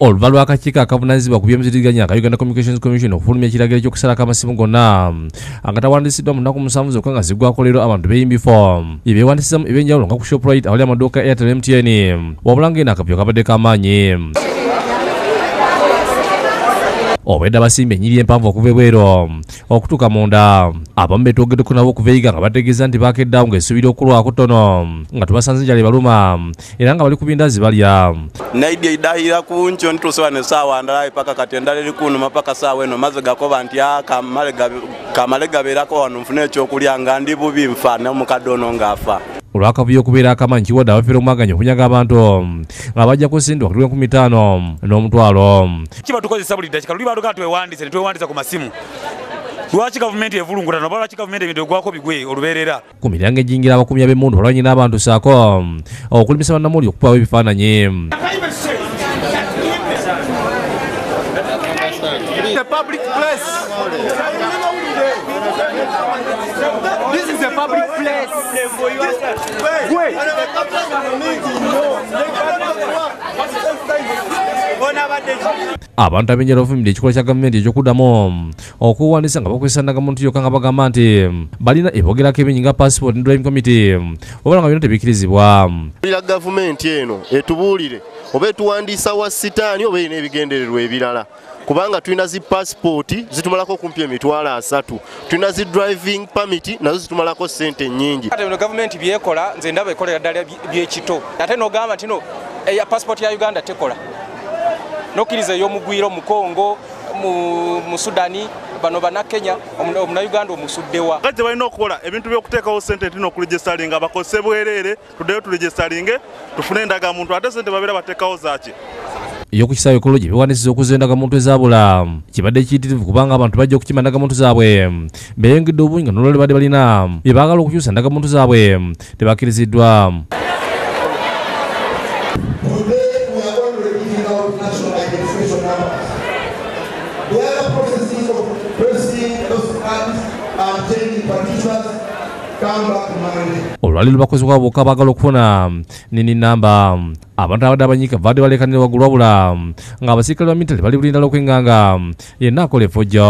oluva lw'akakiiko akavunanyizibwa ku byemiziriganya aka uganda communications commission okufulumya ekiragiro ky'okusalako amasimu gonna agatawandisiddwa mu nnaku musanvu zokka nga ziggwako leero abantu beyimbifo ebyewandisizamu ebyenjawulo nga ku shoprite awali amaduuka airtel mtn wabula ng'eno akapyo kabadde k'amaanyi obwedde abasimbye ennyiri empanvu okuva ebwero okutuuka munda abamu betwogeddeko nabo okuva eyiga nga bategeeza nti bakeddawo ng'esuubira okulwako tono nga tubasanze njala ebaluma era nga bali ku bindazi balya naidya idayira kuncho nitusoba ne sawa ndalayi paka kati endala eri kunuma paka sawa eno maze gakoba nti a kamale gabe- kamale gabeerako wano nfune ekyokulya nga ndi bubi nfa nomukadde ono ng'afa olwakavuyo okubeera akamanyi kiwadde abafeera omwaganya okunyaga abantu nga bajja kusindwa kati lw'enkumi ttaano n'omutwalo kiba tukozesa buli ddakika luli baluga twewandise ne twewandisa ku masimu. Lwaki gavumenti evulungutana oba lwaki gavumenti ebintu egwako bigwe olubeerera? Ku miryango ejingira abakumya b'emmundu balwanyi n'abantu saako okulimisa bannamuli okupaawo ebifaananyi The public place. This is a public place. Wait. Abantu abenjala bafumidde ekikola kya gavumenti ekyokuddamu okuwandiisa nga bakozesa ndagamuntu yokka nga bagamba nti balina ebogerako ebinyi nga passport ne driving committee wabula nga byonna tebikkirizibwa tulira gavumenti eno etubuulire oba etuwandiisa wa sitaani oba erina ebigendererwa ebirala. Kubanga tulina zi paasipooti zitumalako kumpi emitwalo asatu. Tulina zi driving permit nazo zitumalako sente nnyingi. Ate bino gavumenti byekola nze ndaba ekolera ddala by- byekito ate nogamba nti no eya pasipoti ya uganda tekola nokkiriza ey'omugwiro mu congo mu- sudani bano bannakenya Omu- omunauganda omusuddewa nga gye balina okukola ebintu by'okuteekawo sente ntina okuregistaringa bakozese bwereere tuddeyo turegistaringe tufune endagamuntu ate sente babeera bateekawo zaaki ey'okukisaawo ekolo gye biwanisiza okuza endagamuntu ezaabula kibadde kiyitirivu kubanga abantu bajja okukima endagamuntu zaabwe. Beeyongedde obungi nga n'olwale badde balina. Bye baagala okukyusa endagamuntu zaabwe tebakkiriziddwa The other processes of pressing those cards and changing partitions come back to Monday. olwali lubakozebwa bokka baagala okufuna nini namba abantu abadde abanyiika baadde balekanira waggulu wabula ng'abasirikale ba mitale bali bulindala okwenganga yenna akola effujjo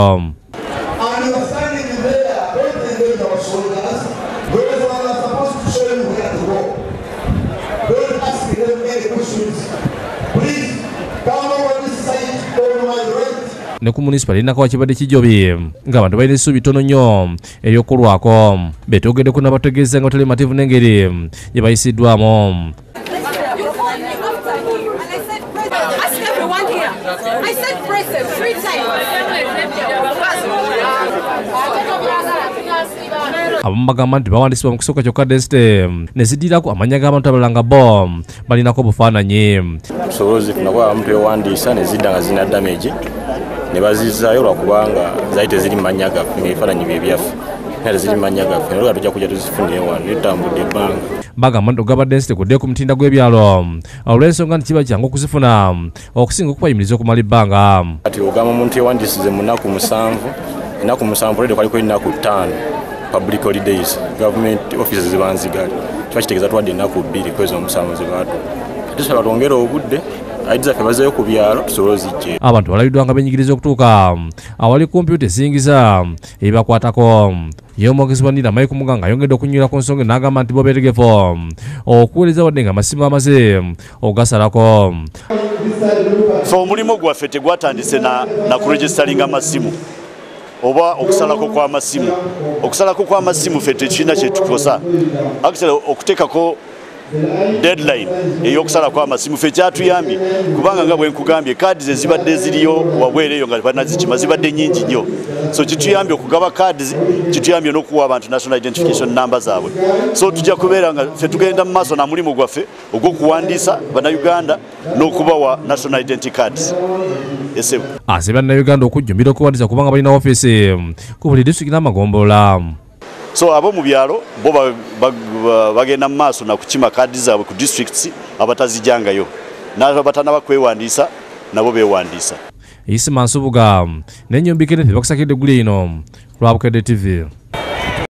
ne ku munisipale linakawa kibadde kijobi ng'abantu balina essuubi ttono nnyo. Ery'okulwako beetogeddeko n'abategeeza nga batali mativu n'engeri gye bayisiddwamu abamu bagamba nti bawandisibwa mu kisooka kyokka desite ne ziddirako amannya g'abantu abalala nga bo balinako obufaananyi. Tusobole ozifuna kuba abamu twewandiisa ne zidda nga zirina damage ne bazizaayo lwakubanga zaali teziri mu mannya gaffe ngaebifaananyi bye byaffe. Naye teziri mu mannya gaffe naye tujja kujja tuzifunire wano litambudde ebbanga. Bagamba nti ogabadde nsi kudde ku mutinda gw'ebyalo. Olw'ensonga nti kiba kyangu okuzifuna okusinga okubayimiriza okumala ebbanga. Kati ogamba omuntu yewandisize mu nnaku musanvu ennaku musanvu olede kwaliko ennaku ttaano public holidays government offices zibanzigali kiba kitegeeza twadde ennaku bbiri kwezi omusanvu zibaatu tusaba twongere obudde aidi zaffe bazeeyo ku byalo tusobole ozijje abantu balabiddwa nga benyigiriza okutuuka awali kompyuta ezingiza ebibakwatako ye omwogezi wa nira mike muganga ayongedde okunywera ku nsonga n'agamba nti bo beetegefu okuweereza wadde nga amasimu amaze okugasalako fe omulimu gwaffe tegwatandise na, na kuregistaringa amasimu oba okusalako kw'amasimu okusalako kw'amasimu ffe tekirina kyetukosa actually okuteekako deadline ey'okusala kw'amasimu ffe kyatuyambye kubanga nga bwe nkugambye kaadi ze zibadde ziriyo wabweru eyo nga banazikima zibadde nyingi nnyo. So kituyambye okugaba kaadi kituyambye n'okuwa abantu national identification number zaabwe. So tujja kubeera nga ffe tugenda mu maaso na mulimu gwaffe ogw'okuwandiisa bannayuganda n'okubawa national identity cards. Esebo asibya nnayuganda okujjumbira okuwandiza kubanga balina ofiisi ku buli disitulikiti n'amagombolola so abo mu byalo bo ba- ba- ba- bagenda mu maaso na kukima kaadi zaabwe ku districts abatazijangayo n'abatanaba kwewandiisa nabo beewandiisa. Isima nsubuga n'ennyumbi kenneth bakusakidde eggulu ino lwa bukedde tv